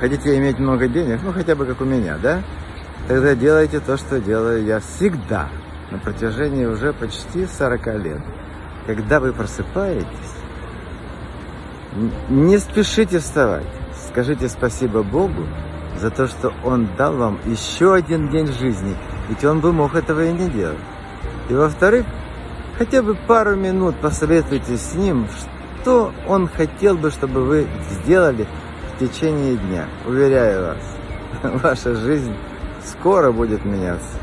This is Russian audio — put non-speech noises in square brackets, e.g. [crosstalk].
Хотите иметь много денег, ну хотя бы как у меня, да? Тогда делайте то, что делаю я всегда, на протяжении уже почти 40 лет. Когда вы просыпаетесь, не спешите вставать. Скажите спасибо Богу за то, что Он дал вам еще один день жизни, ведь Он бы мог этого и не делать. И во-вторых, хотя бы пару минут посоветуйтесь с Ним, что Он хотел бы, чтобы вы сделали течение дня. Уверяю вас, [laughs] ваша жизнь скоро будет меняться.